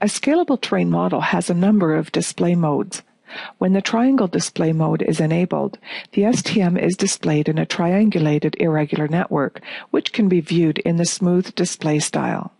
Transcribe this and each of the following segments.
A scalable terrain model has a number of display modes. When the triangle display mode is enabled, the STM is displayed in a triangulated irregular network, which can be viewed in the smooth display style.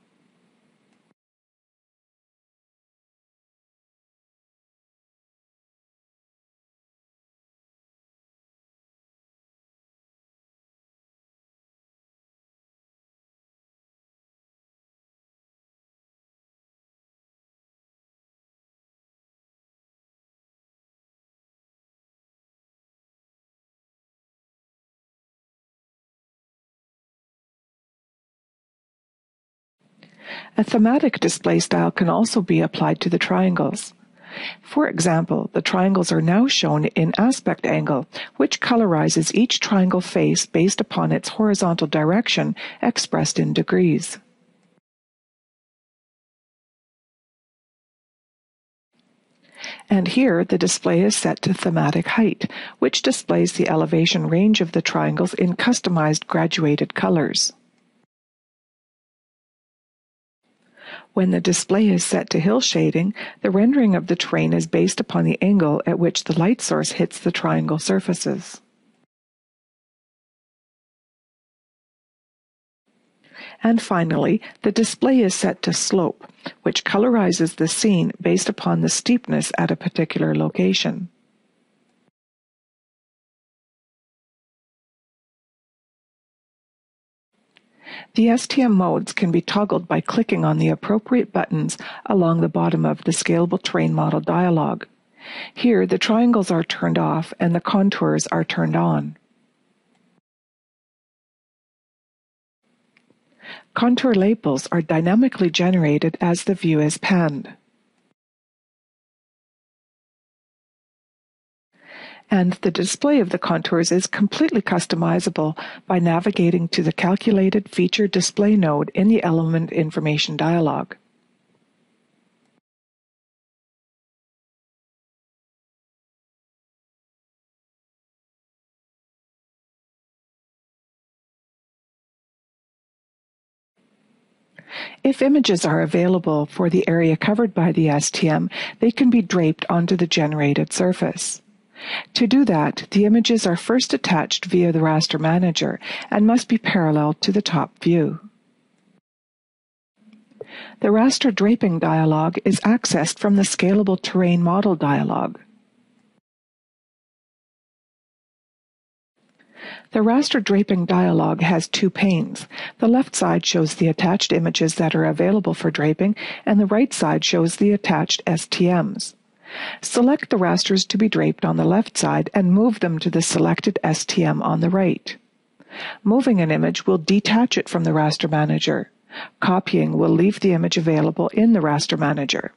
A thematic display style can also be applied to the triangles. For example, the triangles are now shown in aspect angle, which colorizes each triangle face based upon its horizontal direction expressed in degrees. And here the display is set to thematic height, which displays the elevation range of the triangles in customized graduated colors. When the display is set to hill shading, the rendering of the terrain is based upon the angle at which the light source hits the triangle surfaces. And finally, the display is set to slope, which colorizes the scene based upon the steepness at a particular location. The STM modes can be toggled by clicking on the appropriate buttons along the bottom of the Scalable Terrain Model dialog. Here, the triangles are turned off and the contours are turned on. Contour labels are dynamically generated as the view is panned. And the display of the contours is completely customizable by navigating to the Calculated Feature Display node in the Element Information dialog. If images are available for the area covered by the STM, they can be draped onto the generated surface. To do that, the images are first attached via the Raster Manager and must be parallel to the top view. The raster draping dialog is accessed from the Scalable Terrain Model dialog. The raster draping dialog has two panes. The left side shows the attached images that are available for draping, and the right side shows the attached STMs. Select the rasters to be draped on the left side and move them to the selected STM on the right. Moving an image will detach it from the raster manager. Copying will leave the image available in the raster manager.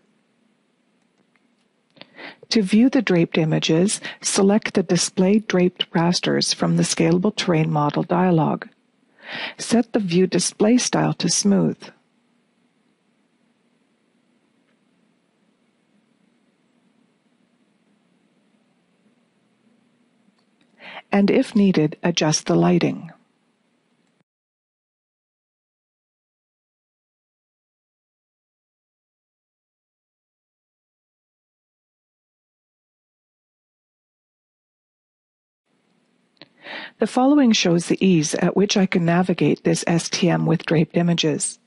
To view the draped images, select the Display Draped Rasters from the Scalable Terrain Model dialog. Set the View Display Style to Smooth. And if needed, adjust the lighting. The following shows the ease at which I can navigate this STM with draped images.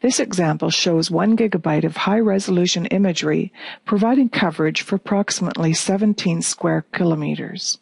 This example shows 1 gigabyte of high-resolution imagery providing coverage for approximately 17 square kilometers.